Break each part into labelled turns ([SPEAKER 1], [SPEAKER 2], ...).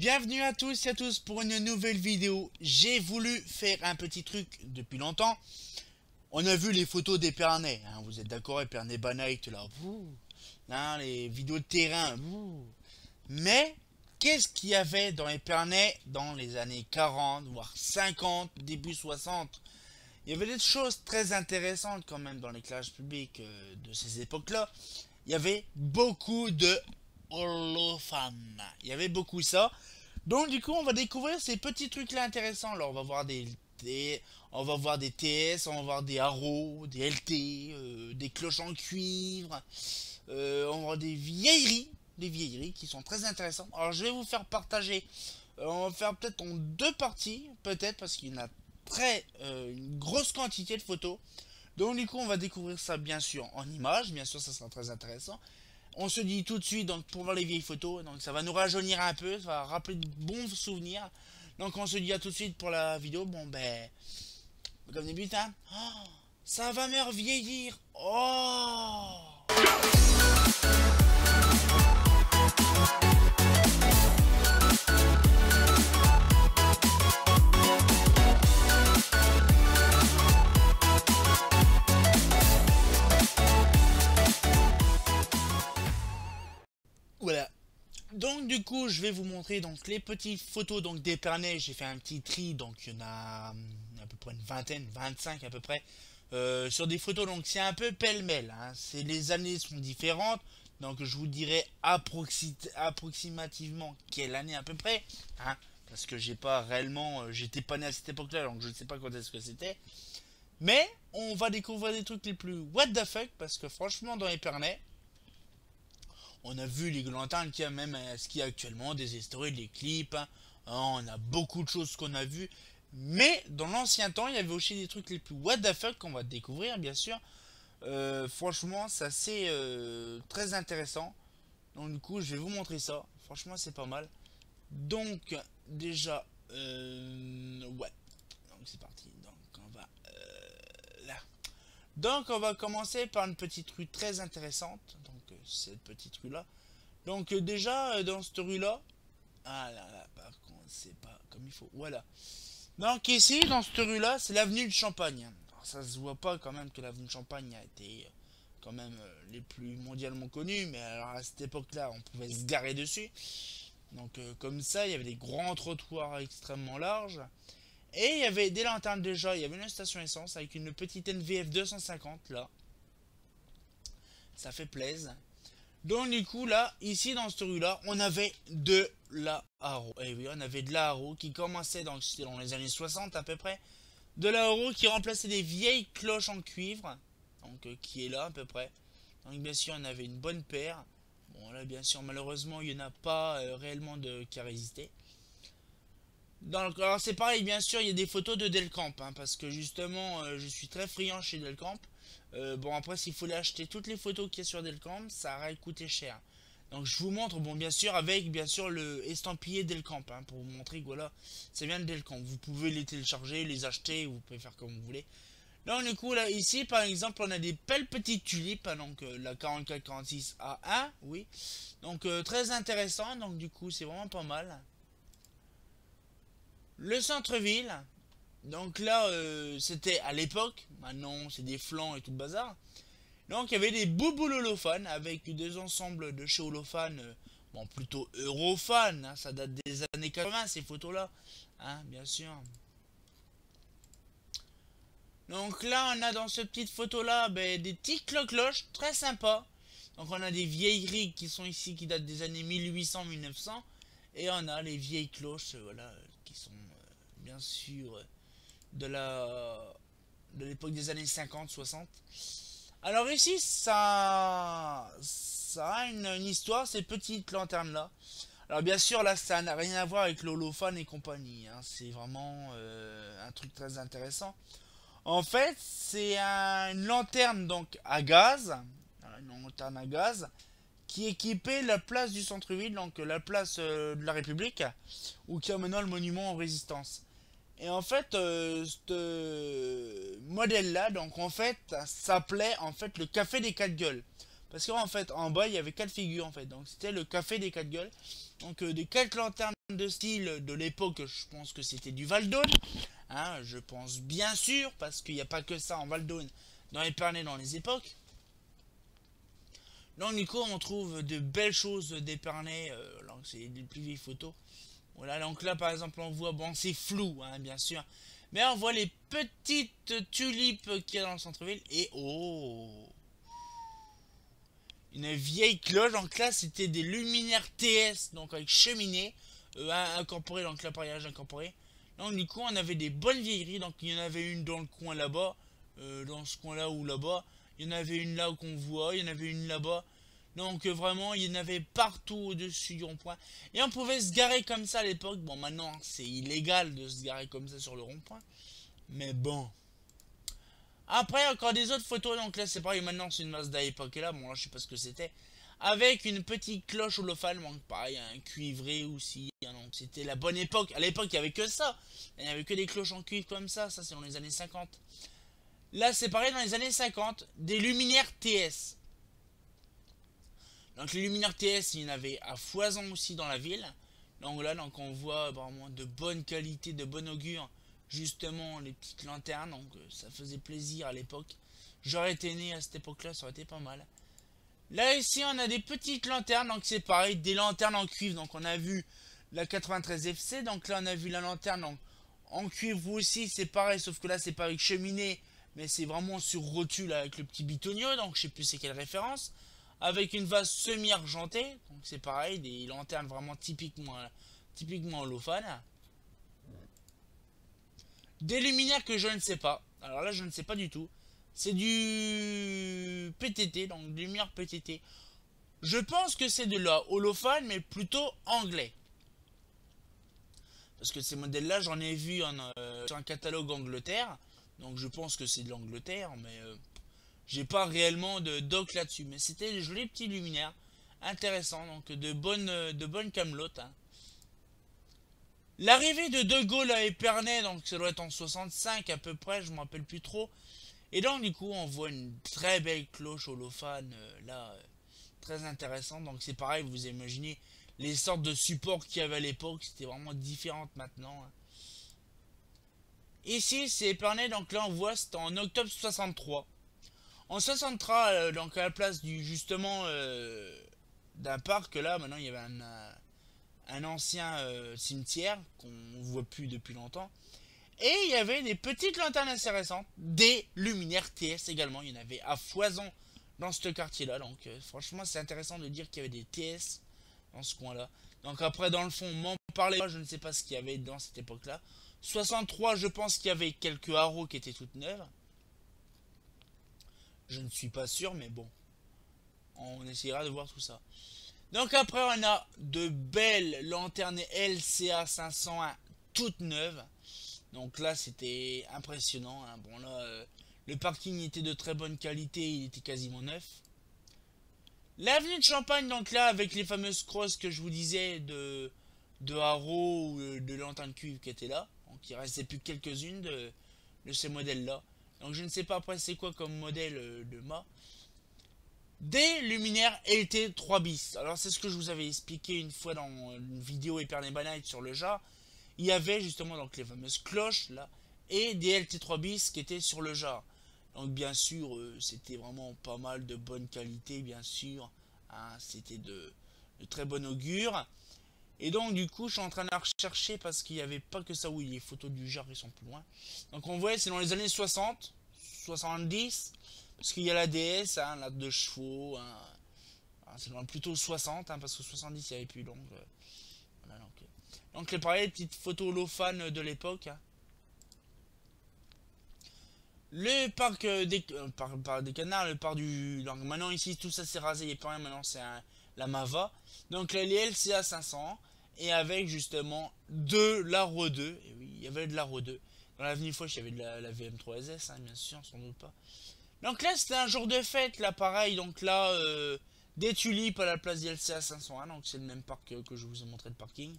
[SPEAKER 1] Bienvenue à tous et à tous pour une nouvelle vidéo. J'ai voulu faire un petit truc depuis longtemps. On a vu les photos d'Epernay. Hein, vous êtes d'accord, Epernay Banite là. Hein, les vidéos de terrain. Mais qu'est-ce qu'il y avait dans Epernay dans les années 40, voire 50, début 60 Il y avait des choses très intéressantes quand même dans l'éclairage public euh, de ces époques-là. Il y avait beaucoup de holophane. Il y avait beaucoup ça. Donc du coup, on va découvrir ces petits trucs là intéressants. Alors, on va voir des, on va voir des TS, on va voir des haros, des LT, euh, des cloches en cuivre. Euh, on va voir des vieilleries, des vieilleries qui sont très intéressantes. Alors, je vais vous faire partager. Euh, on va faire peut-être en deux parties, peut-être parce qu'il y en a très une grosse quantité de photos. Donc du coup, on va découvrir ça bien sûr en images. Bien sûr, ça sera très intéressant. On se dit tout de suite donc pour voir les vieilles photos. Donc ça va nous rajeunir un peu, ça va rappeler de bons souvenirs. Donc on se dit à tout de suite pour la vidéo. Bon ben comme début hein. Oh, ça va me vieillir. Oh Donc du coup, je vais vous montrer donc les petites photos donc d'Épernay. J'ai fait un petit tri, donc il y en a à peu près une vingtaine, 25 à peu près. Euh, sur des photos, donc c'est un peu pêle-mêle. Hein. C'est les années sont différentes, donc je vous dirai approximativement quelle année à peu près, hein, parce que j'ai pas réellement, euh, j'étais pas né à cette époque-là, donc je ne sais pas quand est-ce que c'était. Mais on va découvrir des trucs les plus what the fuck, parce que franchement dans Épernay, on a vu les lanternes qu'il y a même ce qu'il y a actuellement, des histoires, des clips. Hein. on a beaucoup de choses qu'on a vues. Mais dans l'ancien temps, il y avait aussi des trucs les plus what the fuck qu'on va découvrir, bien sûr. Euh, franchement, ça c'est euh, très intéressant. Donc du coup, je vais vous montrer ça. Franchement, c'est pas mal. Donc, déjà, euh, ouais. Donc c'est parti. Donc on va là. Donc on va commencer par une petite rue très intéressante cette petite rue là. Donc euh, déjà euh, dans cette rue là, ah là là, par contre c'est pas comme il faut. Voilà. Donc ici dans cette rue là, c'est l'avenue de Champagne. ça se voit pas quand même que l'avenue de Champagne a été euh, quand même les plus mondialement connus, mais alors à cette époque-là, on pouvait se garer dessus. Donc comme ça, il y avait des grands trottoirs extrêmement larges. Et il y avait des lanternes déjà, il y avait une station essence avec une petite NVF 250 là. Ça fait plaisir. Donc du coup là, ici dans cette rue là, on avait de la haro. Et eh oui, on avait de la haro qui commençait dans, dans les années 60 à peu près. De la haro qui remplaçait des vieilles cloches en cuivre. Donc euh, qui est là à peu près. Donc bien sûr on avait une bonne paire. Bon là bien sûr malheureusement il n'y en a pas euh, réellement de qui a résisté. Alors c'est pareil, bien sûr, il y a des photos de Delcamp, hein, parce que justement, euh, je suis très friand chez Delcamp. Euh, bon, après, s'il fallait acheter toutes les photos qu'il y a sur Delcamp, ça aurait coûté cher. Donc, je vous montre, bon, bien sûr, avec, bien sûr, le estampillé Delcamp, hein, pour vous montrer que, voilà, c'est bien de Delcamp. Vous pouvez les télécharger, les acheter, vous pouvez faire comme vous voulez. Donc, du coup, là, ici, par exemple, on a des belles petites tulipes, hein, donc euh, la 4446A1, oui. Donc, très intéressant, donc, du coup, c'est vraiment pas mal. Le centre-ville, donc là, euh, c'était à l'époque, maintenant c'est des flancs et tout le bazar. Donc il y avait des holophanes avec deux ensembles de chez euh, bon plutôt Europhane, hein, ça date des années 80 ces photos-là, hein, bien sûr. Donc là, on a dans cette petite photo-là ben, des petites cloches très sympas. Donc on a des vieilleries qui sont ici, qui datent des années 1800-1900. Et on a les vieilles cloches, euh, voilà, qui sont bien sûr de la de l'époque des années 50-60. Alors ici, ça, ça a une, histoire, ces petites lanternes-là. Alors bien sûr, là, ça n'a rien à voir avec l'holophane et compagnie. Hein. C'est vraiment euh, un truc très intéressant. En fait, c'est une lanterne donc à gaz, une lanterne à gaz, qui équipait la place du centre-ville, donc la place euh, de la République, où qui a le monument aux résistance. Et en fait, euh, ce modèle-là, donc en fait, s'appelait en fait le café des quatre gueules. Parce qu'en fait, en bas, il y avait quatre figures en fait. Donc c'était le café des quatre gueules. Donc euh, des quatre lanternes de style de l'époque, je pense que c'était du Val Hein, je pense bien sûr, parce qu'il n'y a pas que ça en Val dans les Pyrénées dans les époques. Donc du coup on trouve de belles choses d'Épernay, euh, c'est les plus vieilles photos. Voilà, donc là par exemple on voit, bon c'est flou hein, bien sûr, mais on voit les petites tulipes qu'il y a dans le centre-ville et oh Une vieille cloche, donc là c'était des luminaires TS, donc avec cheminée, euh, incorporé, donc l'appareillage incorporé. Donc du coup on avait des bonnes vieilleries, donc il y en avait une dans le coin là-bas, euh, dans ce coin là ou là-bas, il y en avait une là qu'on voit, il y en avait une là-bas. Donc euh, vraiment, il y en avait partout au-dessus du rond-point. Et on pouvait se garer comme ça à l'époque. Bon, maintenant, c'est illégal de se garer comme ça sur le rond-point. Mais bon. Après, encore des autres photos. Donc là, c'est pareil. Maintenant, c'est une Mazda époque. Et là, bon, là, je sais pas ce que c'était. Avec une petite cloche holophane. Donc pareil, un cuivré aussi. Hein, c'était la bonne époque. À l'époque, il n'y avait que ça. Il n'y avait que des cloches en cuivre comme ça. Ça, c'est dans les années 50. Là, c'est pareil dans les années 50, des luminaires TS. Donc les luminaires TS, il y en avait à foison aussi dans la ville. Donc là, donc on voit vraiment de bonne qualité, de bon augure, justement les petites lanternes. Donc euh, ça faisait plaisir à l'époque. J'aurais été né à cette époque-là, ça aurait été pas mal. Là ici, on a des petites lanternes, donc c'est pareil, des lanternes en cuivre. Donc on a vu la 93 FC, donc là on a vu la lanterne en cuivre aussi, c'est pareil, sauf que là c'est pas avec cheminée, mais c'est vraiment sur rotule avec le petit bitonio, donc je sais plus c'est quelle référence. Avec une vase semi-argentée, donc c'est pareil, des lanternes vraiment typiquement, typiquement. Des luminaires que je ne sais pas. Alors là, je ne sais pas du tout. C'est du PTT, donc lumière PTT. Je pense que c'est de la holophane, mais plutôt anglais. Parce que ces modèles-là, j'en ai vu euh, sur un catalogue Angleterre. Donc je pense que c'est de l'Angleterre, mais euh, j'ai pas réellement de doc là-dessus. Mais c'était des jolis petits luminaires, intéressants, donc de bonnes, euh, de bonnes camelotes. Hein. L'arrivée de De Gaulle à Épernay, donc ça doit être en 65 à peu près, je me rappelle plus trop. Et donc du coup on voit une très belle cloche holophane euh, là, très intéressante. Donc c'est pareil, vous imaginez les sortes de supports qu'il y avait à l'époque, c'était vraiment différent maintenant. Hein. Ici, c'est Épernay, donc là on voit, c'est en octobre 63. En 63, euh, donc à la place du justement euh, d'un parc, là maintenant il y avait un, euh, ancien cimetière qu'on voit plus depuis longtemps. Et il y avait des petites lanternes intéressantes, des luminaires TS également. Il y en avait à foison dans ce quartier-là. Donc franchement, c'est intéressant de dire qu'il y avait des TS dans ce coin-là. Donc après, dans le fond, m'en parlez pas, je ne sais pas ce qu'il y avait dans cette époque-là. 63, je pense qu'il y avait quelques haros qui étaient toutes neuves. Je ne suis pas sûr, mais bon. On essaiera de voir tout ça. Donc après, on a de belles lanternes LCA 501 toutes neuves. Donc là, c'était impressionnant. Hein. Bon là, euh, le parking était de très bonne qualité, il était quasiment neuf. L'avenue de Champagne, donc là, avec les fameuses crosses que je vous disais de, de haro ou euh, de lanternes cuivre qui étaient là. Donc il restait plus quelques-unes de, ces modèles-là. Donc je ne sais pas après c'est quoi comme modèle euh, de mât. Des luminaires LT 3 bis. Alors c'est ce que je vous avais expliqué une fois dans une vidéo Epernay Banite sur le jar. Il y avait justement donc les fameuses cloches là et des LT 3 bis qui étaient sur le jar. Donc bien sûr euh, c'était vraiment pas mal de bonne qualité bien sûr. Hein. c'était de, de très bon augure. Et donc du coup je suis en train de rechercher parce qu'il n'y avait pas que ça où les photos du genre ils sont plus loin. Donc on voit c'est dans les années 60, 70, parce qu'il y a la DS, hein, la de chevaux, hein. ah, c'est plutôt 60, hein, parce que 70 il n'y avait plus donc, euh, donc, euh. les pareil, petites photos holophanes de l'époque. Hein. Le parc euh, des, des canards, le parc du... Donc maintenant ici tout ça c'est rasé, il n'y a pas rien, maintenant c'est la Mava. Donc les LCA 500 et avec justement de l'Aro 2. Et oui, il y avait de l'Aro 2. Dans l'avenue Foch, il y avait de la, VM3S, hein, bien sûr, sans doute pas. Donc là, c'était un jour de fête, là, pareil. Donc là, euh, des tulipes à la place d'LCA 501. Donc c'est le même parc que, je vous ai montré de parking.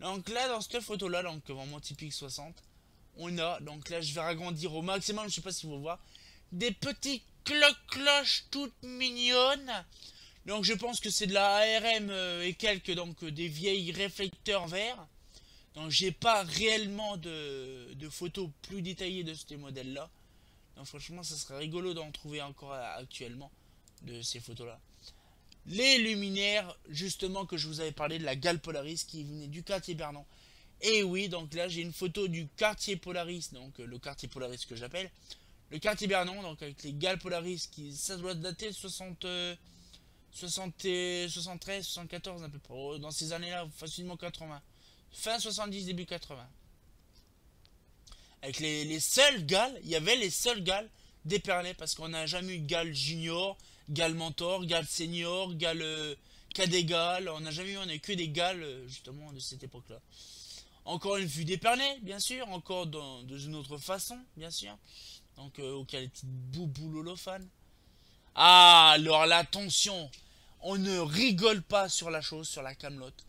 [SPEAKER 1] Donc là, dans cette photo-là, donc vraiment typique 60, on a, donc là, je vais agrandir au maximum, je sais pas si vous voyez, des petits cloches toutes mignonnes Donc je pense que c'est de la ARM euh, et quelques donc des vieilles réflecteurs verts. Donc j'ai pas réellement de, photos plus détaillées de ces modèles là. Donc franchement ça serait rigolo d'en trouver encore actuellement de ces photos là. Les luminaires justement que je vous avais parlé de la Gale Polaris qui venait du quartier Bernon. Et oui donc là j'ai une photo du quartier Polaris, donc euh, le quartier Polaris que j'appelle. Le quartier Bernon donc avec les Gale Polaris qui ça doit dater de 60... 73, 74 à peu près. Oh, dans ces années-là, facilement 80. Fin 70, début 80. Avec les, seuls gals, il y avait les seuls gals d'Épernay parce qu'on n'a jamais eu gal junior, gal mentor, gal senior, gal euh, cadet gal. On n'a jamais eu, on n'a que des gals euh, justement de cette époque-là. Encore une vue d'Épernay, bien sûr, encore dans, une autre façon, bien sûr. Donc, euh, auquel les petites bouboules ah, alors l'attention, on ne rigole pas sur la chose, sur la camelote.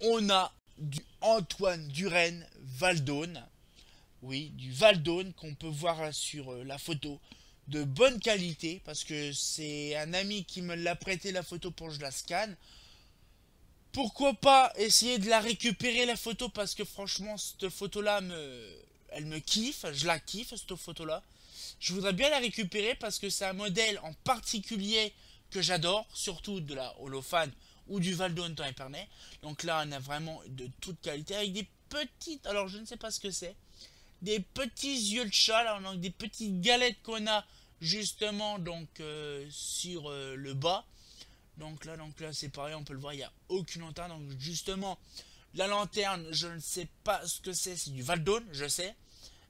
[SPEAKER 1] On a du Antoine Duren Valdone. Oui, du Valdone qu'on peut voir sur euh, la photo. De bonne qualité, parce que c'est un ami qui me l'a prêté la photo pour que je la scanne. Pourquoi pas essayer de la récupérer la photo, parce que franchement, cette photo-là, me, elle me kiffe. Je la kiffe, cette photo-là. Je voudrais bien la récupérer parce que c'est un modèle en particulier que j'adore, surtout de la Holofan ou du Valdo temps Epernay. Donc là, on a vraiment de toute qualité avec des petites, alors je ne sais pas ce que c'est, des petits yeux de chat, là, des petites galettes qu'on a justement donc euh, sur euh, le bas. Donc là, donc là, c'est pareil, on peut le voir, il n'y a aucune lanterne. Donc justement, la lanterne, je ne sais pas ce que c'est, c'est du Valdone, je sais.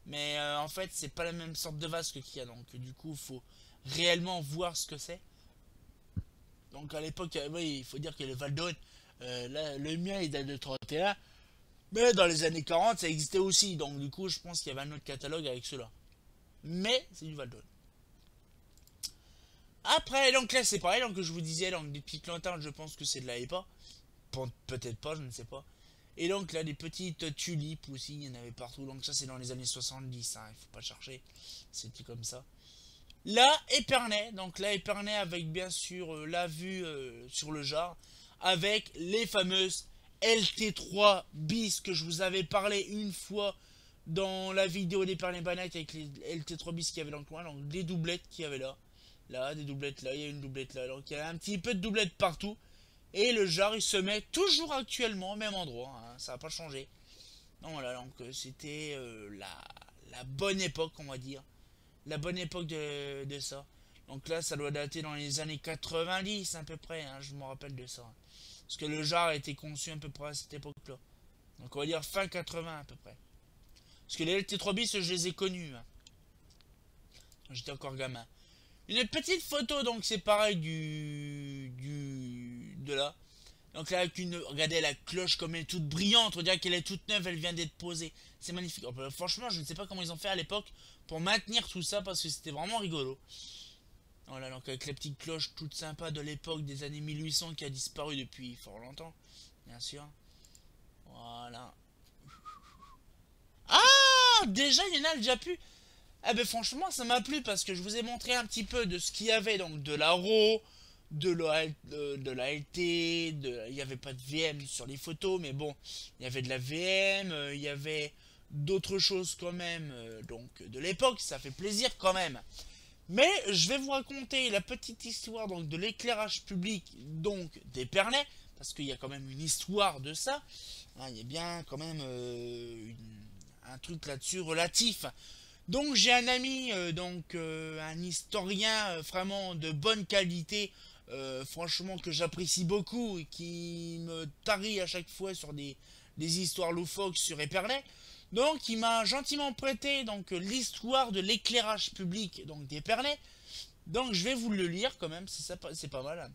[SPEAKER 1] Mais euh, en fait, c'est pas la même sorte de vase qu'il y a. Donc, du coup, faut réellement voir ce que c'est. Donc, à l'époque, il faut dire que le Valdone, euh, le mien, il date de 31. Mais dans les années 40, ça existait aussi. Donc, du coup, je pense qu'il y avait un autre catalogue avec cela. Mais, c'est du Valdone. Après, donc là, c'est pareil. Donc, je vous disais, donc, des petites lanternes, je pense que c'est de la EPA. Peut-être pas, je ne sais pas. Et donc là, des petites tulipes aussi, il y en avait partout. Donc ça, c'est dans les années 70, hein, il faut pas chercher. C'était comme ça. Là, Épernay. Donc là, Épernay avec bien sûr euh, la vue euh, sur le jar. Avec les fameuses LT3 bis que je vous avais parlé une fois dans la vidéo d'Épernay Banite avec les LT3 bis qu'il y avait dans le coin. Donc des doublettes qu'il y avait là. Là, des doublettes là, il y a une doublette là. Donc il y a un petit peu de doublettes partout. Et le jar, il se met toujours actuellement au même endroit. Hein, ça n'a pas changé. Donc voilà, donc c'était euh, la, bonne époque, on va dire. La bonne époque de, ça. Donc là, ça doit dater dans les années 90 à peu près. Hein, je me rappelle de ça. Parce que le jar a été conçu à peu près à cette époque-là. Donc on va dire fin 80 à peu près. Parce que les LT3 bis, je les ai connus. Hein. J'étais encore gamin. Une petite photo, donc c'est pareil du, du de là. Donc là, avec une, regardez la cloche comme elle est toute brillante, on dirait qu'elle est toute neuve, elle vient d'être posée. C'est magnifique. Oh, bah, franchement, je ne sais pas comment ils ont fait à l'époque pour maintenir tout ça parce que c'était vraiment rigolo. Voilà, donc avec la petite cloche toute sympa de l'époque des années 1800 qui a disparu depuis fort longtemps, bien sûr. Voilà. Ah Déjà, il y en a déjà pu eh ben franchement, ça m'a plu parce que je vous ai montré un petit peu de ce qu'il y avait, donc de la RAW, de la, de, la LT, il n'y avait pas de VM sur les photos, mais bon, il y avait de la VM, euh, il y avait d'autres choses quand même, euh, donc de l'époque, ça fait plaisir quand même. Mais je vais vous raconter la petite histoire donc de l'éclairage public donc d'Épernay, parce qu'il y a quand même une histoire de ça. Hein, il y a bien quand même euh, un truc là-dessus relatif donc j'ai un ami, euh, donc euh, un historien euh, vraiment de bonne qualité, franchement que j'apprécie beaucoup et qui me tarit à chaque fois sur des, histoires loufoques sur Épernay. Donc il m'a gentiment prêté donc l'histoire de l'éclairage public donc d'Épernay. Donc je vais vous le lire quand même, c'est pas mal.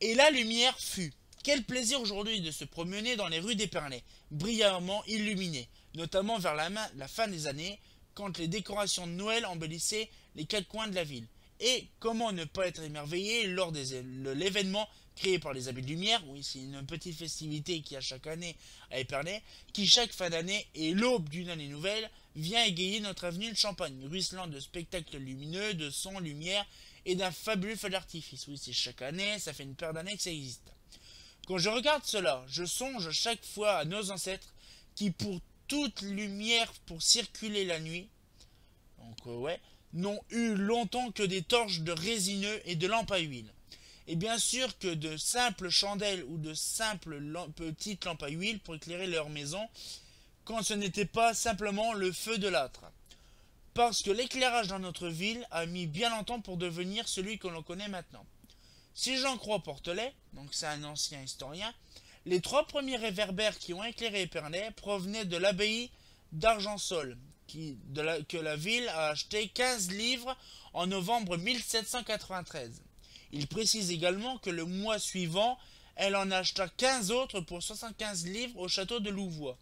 [SPEAKER 1] Et la lumière fut. Quel plaisir aujourd'hui de se promener dans les rues d'Épernay, brillamment illuminées, notamment vers la fin des années quand les décorations de Noël embellissaient les quatre coins de la ville. Et comment ne pas être émerveillé lors de l'événement créé par les Amis de Lumière, oui c'est une petite festivité qui a chaque année à Épernay, qui chaque fin d'année et l'aube d'une année nouvelle vient égayer notre avenue de Champagne, ruisselant de spectacles lumineux, de sons, lumière et d'un fabuleux feu d'artifice. Oui, c'est chaque année, ça fait une paire d'années que ça existe. Quand je regarde cela, je songe chaque fois à nos ancêtres qui, pour toute lumière pour circuler la nuit, donc euh, ouais, n'ont eu longtemps que des torches de résineux et de lampes à huile. Et bien sûr que de simples chandelles ou de simples petites lampes à huile pour éclairer leur maison, quand ce n'était pas simplement le feu de l'âtre. Parce que l'éclairage dans notre ville a mis bien longtemps pour devenir celui que l'on connaît maintenant. Si j'en crois Portelet, donc c'est un ancien historien, les trois premiers réverbères qui ont éclairé Épernay provenaient de l'abbaye d'Argensol, que la ville a acheté 15 livres en novembre 1793. Il précise également que le mois suivant, elle en acheta 15 autres pour 75 livres au château de Louvois.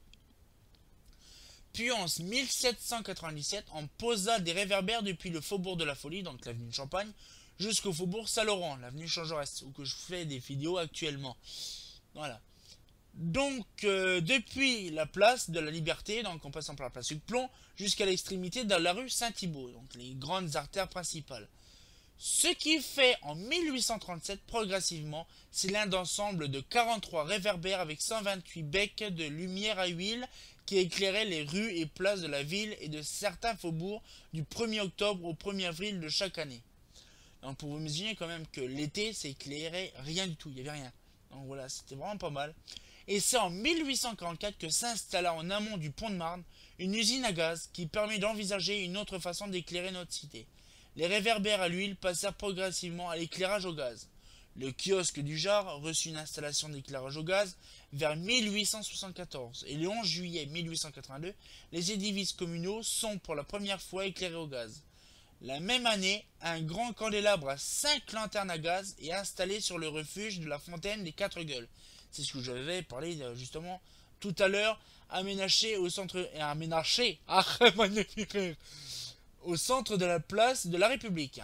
[SPEAKER 1] Puis en 1797, on posa des réverbères depuis le faubourg de la Folie, donc l'avenue de Champagne, jusqu'au faubourg Saint-Laurent, l'avenue Jean où que je fais des vidéos actuellement. Voilà. Donc, euh, depuis la place de la Liberté, donc en passant par la place du Plomb, jusqu'à l'extrémité de la rue Saint-Thibault, donc les grandes artères principales. Ce qui fait en 1837 progressivement, c'est l'un d'ensemble de 43 réverbères avec 128 becs de lumière à huile qui éclairaient les rues et places de la ville et de certains faubourgs du 1er octobre au 1er avril de chaque année. Donc pour vous imaginer quand même que l'été, c'est éclairé rien du tout, il n'y avait rien. Donc voilà, c'était vraiment pas mal. Et c'est en 1844 que s'installa en amont du pont de Marne une usine à gaz qui permet d'envisager une autre façon d'éclairer notre cité. Les réverbères à l'huile passèrent progressivement à l'éclairage au gaz. Le kiosque du Jar reçut une installation d'éclairage au gaz vers 1874 et le 11 juillet 1882, les édifices communaux sont pour la première fois éclairés au gaz. La même année, un grand candélabre à 5 lanternes à gaz est installé sur le refuge de la fontaine des Quatre Gueules. C'est ce que j'avais parlé euh, justement tout à l'heure, aménagé au centre ah, au centre de la place de la République.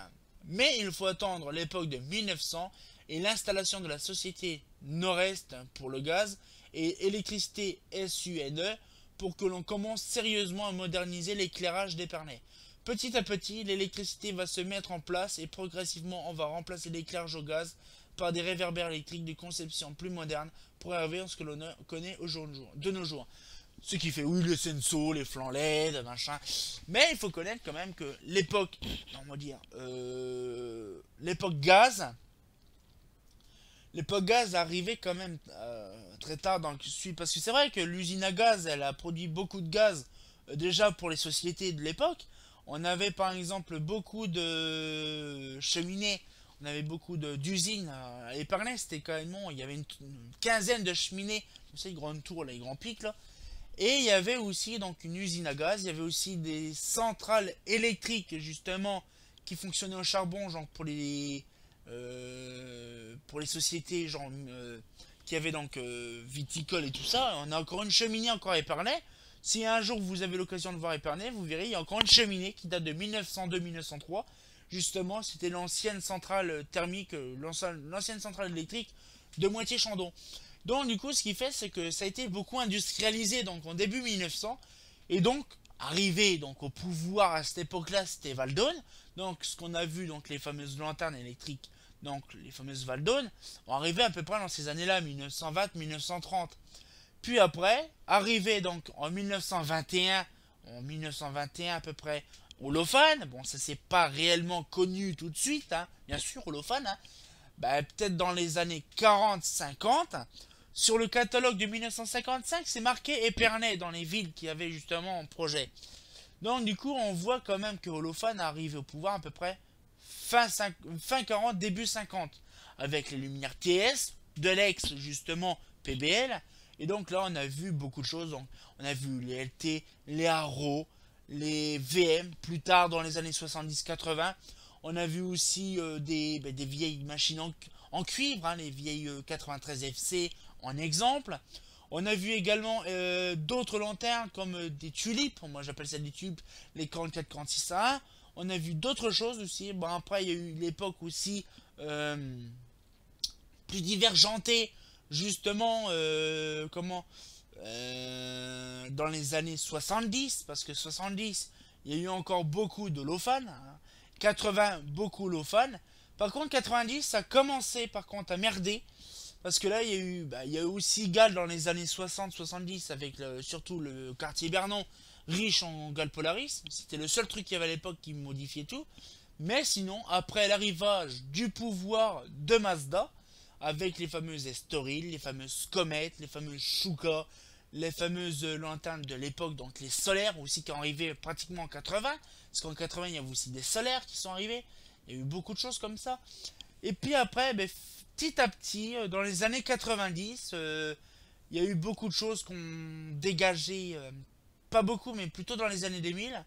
[SPEAKER 1] Mais il faut attendre l'époque de 1900 et l'installation de la société Nord-Est pour le gaz et électricité SUNE pour que l'on commence sérieusement à moderniser l'éclairage d'Épernay. Petit à petit, l'électricité va se mettre en place et progressivement on va remplacer l'éclairage au gaz par des réverbères électriques de conception plus moderne pour arriver à ce que l'on connaît de nos jours. Ce qui fait, oui, les senso, les flancs LED, machin. Mais il faut connaître quand même que l'époque, on va dire, euh, l'époque gaz, l'époque gaz arrivait quand même euh, très tard dans le Parce que c'est vrai que l'usine à gaz, elle a produit beaucoup de gaz euh, déjà pour les sociétés de l'époque. On avait par exemple beaucoup de cheminées, on avait beaucoup d'usines à Épernay, c'était même, il y avait une, quinzaine de cheminées, vous savez, les grandes tours, les grands pics là. Et il y avait aussi donc une usine à gaz, il y avait aussi des centrales électriques justement qui fonctionnaient au charbon, genre pour les euh, pour les sociétés genre euh, qui avaient donc euh, viticole et tout ça. On a encore une cheminée encore à Épernay. Si un jour vous avez l'occasion de voir Épernay, vous verrez il y a encore une cheminée qui date de 1902-1903. Justement, c'était l'ancienne centrale thermique, l'ancienne centrale électrique de moitié Chandon. Donc du coup, ce qui fait, c'est que ça a été beaucoup industrialisé donc en début 1900. Et donc, arrivé donc au pouvoir à cette époque-là, c'était Valdone. Donc ce qu'on a vu, donc les fameuses lanternes électriques, donc les fameuses Valdone, ont arrivé à peu près dans ces années-là, 1920-1930. Puis après, arrivé donc en 1921, en 1921 à peu près, Holophane, bon ça c'est pas réellement connu tout de suite, hein, bien sûr Holophane, hein, bah, peut-être dans les années 40-50, sur le catalogue de 1955, c'est marqué Épernay dans les villes qui avaient justement un projet. Donc du coup, on voit quand même que Holophane arrive au pouvoir à peu près fin, fin 40, début 50, avec les lumières TS, de l'ex justement PBL. Et donc là, on a vu beaucoup de choses. On a vu les LT, les Haro, les VM, plus tard dans les années 70-80. On a vu aussi euh, des, ben, des, vieilles machines en, cuivre, hein, les vieilles 93 euh, FC, en exemple. On a vu également euh, d'autres lanternes comme des tulipes, moi j'appelle ça des tulipes, les 44 46 a On a vu d'autres choses aussi. Bon, après, il y a eu l'époque aussi plus divergentée, justement, comment dans les années 70, parce que 70, il y a eu encore beaucoup de hein. 80, beaucoup low fan. Par contre, 90, ça a commencé par contre à merder. Parce que là, il y a eu, bah, il y a eu aussi Gall dans les années 60-70 avec surtout le quartier Bernon riche en Gal Polaris. C'était le seul truc qu'il y avait à l'époque qui modifiait tout. Mais sinon, après l'arrivage du pouvoir de Mazda, avec les fameuses Estoril, les fameuses Comet, les fameuses Shuka, les fameuses lanternes de l'époque, donc les solaires aussi qui sont arrivés pratiquement en 80, parce qu'en 80 il y a aussi des solaires qui sont arrivés, il y a eu beaucoup de choses comme ça. Et puis après, ben, petit à petit, euh, dans les années 90, euh, il y a eu beaucoup de choses qu'on dégagé, euh, pas beaucoup, mais plutôt dans les années 2000.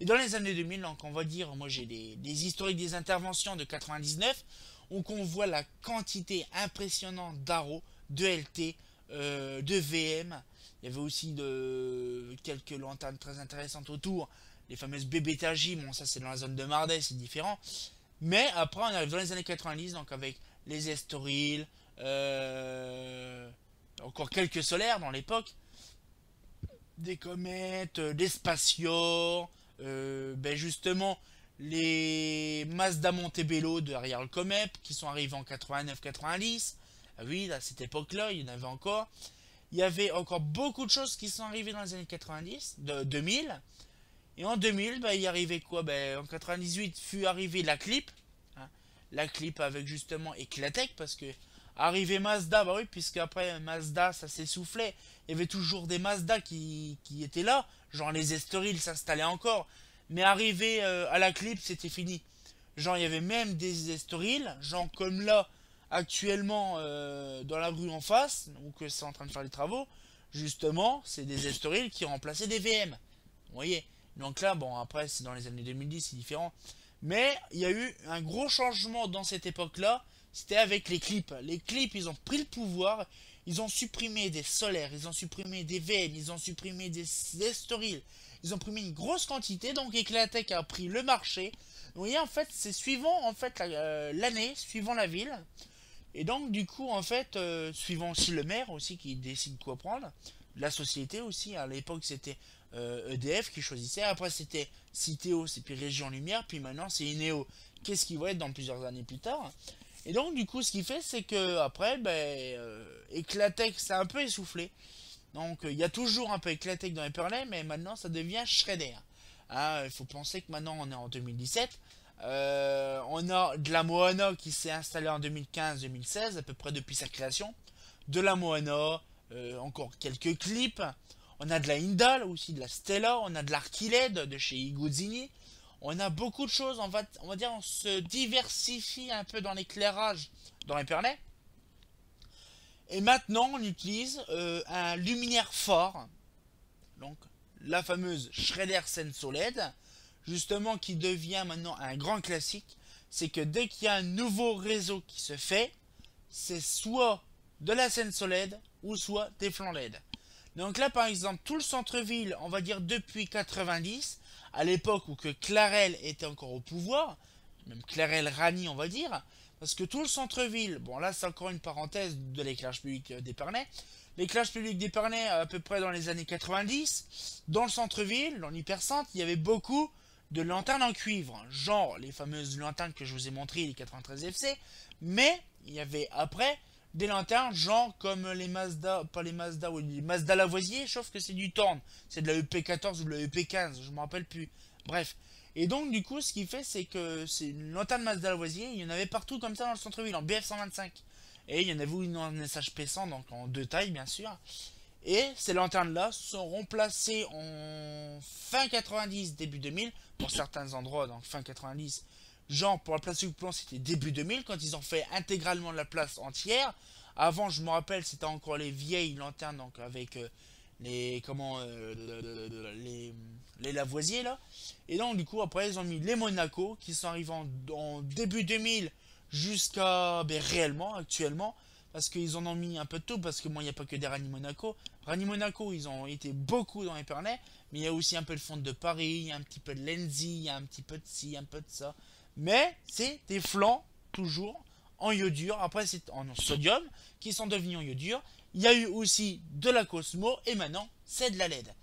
[SPEAKER 1] Et dans les années 2000, donc on va dire, moi j'ai des, historiques des interventions de 99, où on voit la quantité impressionnante d'ARO, de LT, de VM. Il y avait aussi de, quelques lanternes très intéressantes autour, les fameuses BBTJ, bon ça c'est dans la zone de Mardet, c'est différent. Mais après on arrive dans les années 90, donc avec les Estoril, euh, encore quelques solaires dans l'époque, des comètes, euh, des spatiaux, euh, ben justement les Mazda Montebello de Ariel Comep qui sont arrivés en 89-90. Ah oui, à cette époque-là, il y en avait encore. Il y avait encore beaucoup de choses qui sont arrivées dans les années 90, de 2000. Et en 2000, ben, il arrivait quoi? Ben, En 98 fut arrivée la clip, la clip avec justement Eclatec parce que arrivé Mazda, bah oui, puisque après Mazda ça s'essoufflait, il y avait toujours des Mazda qui, étaient là, genre les Estoril s'installaient encore, mais arrivé euh, à la clip c'était fini. Genre il y avait même des Estoril, genre comme là actuellement euh, dans la rue en face, où que c'est en train de faire les travaux, justement c'est des Estoril qui remplaçaient des VM. Vous voyez Donc là, bon après c'est dans les années 2010, c'est différent. Mais il y a eu un gros changement dans cette époque-là. C'était avec les clips. Les clips, ils ont pris le pouvoir. Ils ont supprimé des solaires, ils ont supprimé des VM, ils ont supprimé des, des Ils ont supprimé une grosse quantité. Donc Eclatec a pris le marché. Vous voyez, en fait, c'est suivant en fait euh, l'année, suivant la ville. Et donc, du coup, en fait, euh, suivant aussi le maire aussi qui décide quoi prendre. La société aussi, à l'époque, c'était EDF euh, e qui choisissait. Après, c'était Citeo, c'est puis Région Lumière. Puis maintenant, c'est Ineo. Qu'est-ce qui va être dans plusieurs années plus tard? Et donc, du coup, ce qu'il fait, c'est que après, ben, euh, Eclatec s'est un peu essoufflé. Donc, il y a toujours un peu Eclatec dans les mais maintenant, ça devient Shredder. Hein, il faut penser que maintenant, on est en 2017. Euh, on a de la Moana qui s'est installée en 2015-2016, à peu près depuis sa création. De la Moana, encore quelques clips. On a de la Indal, aussi de la Stella, on a de l'Archiled de chez Iguzini. On a beaucoup de choses, on va, dire, on se diversifie un peu dans l'éclairage dans les pernets. Et maintenant, on utilise euh, un luminaire fort, donc la fameuse Schrader Senso LED, justement qui devient maintenant un grand classique. C'est que dès qu'il y a un nouveau réseau qui se fait, c'est soit de la Senso LED ou soit des flancs LED. Donc là, par exemple, tout le centre-ville, on va dire depuis 90, à l'époque où Clarel était encore au pouvoir, même Clarel Rani, on va dire, parce que tout le centre-ville, bon là c'est encore une parenthèse de l'éclairage public d'Épernay, l'éclairage public d'Épernay à peu près dans les années 90, dans le centre-ville, dans l'hypercentre, il y avait beaucoup de lanternes en cuivre, genre les fameuses lanternes que je vous ai montrées, les 93 FC, mais il y avait après des lanternes, genre comme les Mazda, pas les Mazda, ou les Mazda Lavoisier, sauf que c'est du Torn. C'est de la EP14 ou de la EP15, je me rappelle plus. Bref. Et donc, du coup, ce qu'il fait, c'est que c'est une lanterne Mazda Lavoisier, il y en avait partout comme ça dans le centre-ville, en BF125. Et il y en avait une en SHP100, donc en deux tailles, bien sûr. Et ces lanternes-là sont remplacées en fin 90, début 2000, pour certains endroits, donc fin 90, Genre, pour la place du plan, c'était début 2000, quand ils ont fait intégralement la place entière. Avant, je me rappelle, c'était encore les vieilles lanternes, donc avec euh, les, comment, euh, les, les Lavoisier, là. Et donc, du coup, après, ils ont mis les Monaco, qui sont arrivés en, début 2000 jusqu'à, ben, réellement, actuellement. Parce qu'ils en ont mis un peu de tout, parce que moi, il n'y a pas que des Rani Monaco. Rani Monaco, ils ont été beaucoup dans les pernets, mais il y a aussi un peu de fond de Paris, il y a un petit peu de Lenzi, il y a un petit peu de ci, un peu de ça. Mais c'est des flancs toujours en iodure. Après, c'est en sodium qui sont devenus en iodure. Il y a eu aussi de la Cosmo et maintenant, c'est de la LED.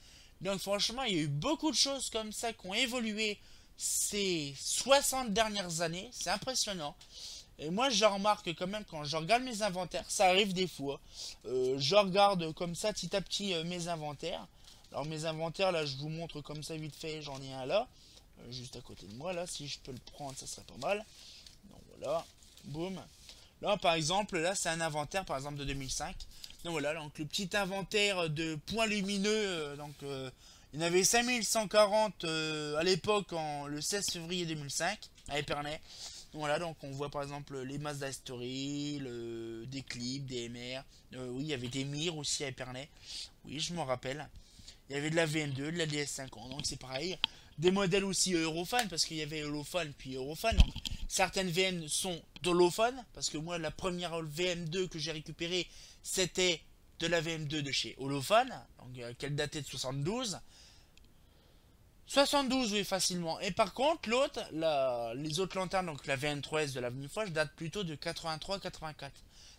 [SPEAKER 1] Donc franchement, il y a eu beaucoup de choses comme ça qui ont évolué ces 60 dernières années. C'est impressionnant. Et moi, je remarque quand même quand je regarde mes inventaires, ça arrive des fois. Euh, je regarde comme ça petit à petit euh, mes inventaires. Alors mes inventaires, là, je vous montre comme ça vite fait. J'en ai un là, euh, juste à côté de moi. Là, si je peux le prendre, ça serait pas mal. Donc voilà, boum. Là, par exemple, là, c'est un inventaire, par exemple, de 2005. Donc voilà, donc le petit inventaire de points lumineux. donc, il y en avait 5140 à l'époque, le 16 février 2005, à Épernay. Voilà, donc on voit par exemple les Mazda Story, des clips, des MR. Euh, oui, il y avait des Mir aussi à Epernay. Oui, je m'en rappelle. Il y avait de la VM2, de la DS50, donc c'est pareil. Des modèles aussi Eurofan, parce qu'il y avait Eurofan puis Eurofan. certaines VM sont d'Holofan, parce que moi, la première VM2 que j'ai récupérée, c'était de la VM2 de chez Holofan, donc, euh, qu'elle datait de 72. 72, oui, facilement. Et par contre, l'autre, les autres lanternes, donc la VN3S de l'avenue Foch, date plutôt de 83-84.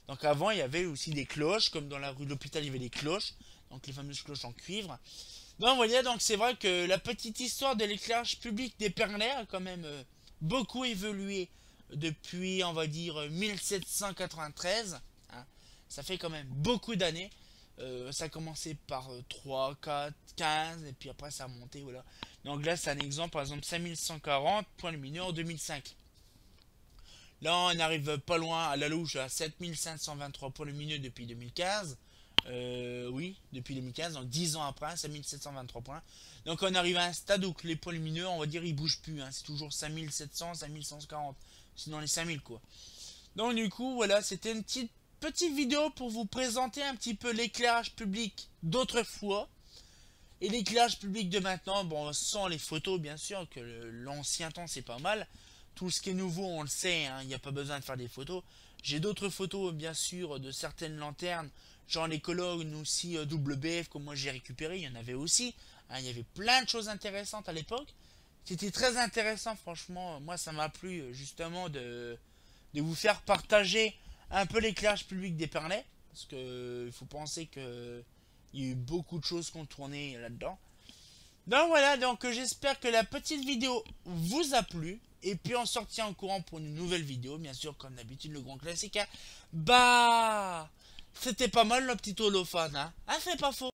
[SPEAKER 1] Donc avant, il y avait aussi des cloches, comme dans la rue de l'hôpital, il y avait des cloches, donc les fameuses cloches en cuivre. Donc vous voyez, donc c'est vrai que la petite histoire de l'éclairage public des Perlers a quand même euh, beaucoup évolué depuis, on va dire, 1793. Hein. Ça fait quand même beaucoup d'années. Euh, ça a commencé par 3, 4, 15, et puis après ça a monté, voilà. Donc là, c'est un exemple, par exemple, 5140 points lumineux en 2005. Là, on arrive pas loin à la louche à 7523 points lumineux depuis 2015. Euh, oui, depuis 2015, donc 10 ans après, 5723 points. Donc on arrive à un stade où les points lumineux, on va dire, ils bougent plus. Hein. C'est toujours 5700, 5140. Sinon les 5000 quoi. Donc du coup, voilà, c'était une petite petite vidéo pour vous présenter un petit peu l'éclairage public d'autrefois. Et l'éclairage public de maintenant, bon, sans les photos, bien sûr, que l'ancien temps, c'est pas mal. Tout ce qui est nouveau, on le sait, hein, il n'y a pas besoin de faire des photos. J'ai d'autres photos, bien sûr, de certaines lanternes, genre les colonnes aussi euh, WBF, comme moi j'ai récupéré, il y en avait aussi. Hein, il y avait plein de choses intéressantes à l'époque. C'était très intéressant, franchement. Moi, ça m'a plu, euh, justement, de vous faire partager un peu l'éclairage public Perlets, parce que il faut penser que il y a eu beaucoup de choses qui ont tourné là-dedans. Donc voilà, donc j'espère que la petite vidéo vous a plu. Et puis on sortit en courant pour une nouvelle vidéo, bien sûr, comme d'habitude, le grand classique. Hein. Bah, c'était pas mal le petit holophone, hein. Ah, c'est pas faux.